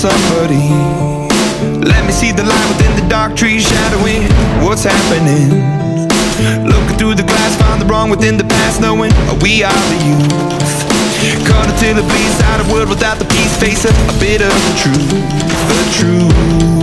Somebody let me see the light within the dark trees shadowing what's happening? Looking through the glass, find the wrong within the past, knowing we are the youth. Caught until the bleeds out of world without the peace, face a, a bit of the truth, the truth.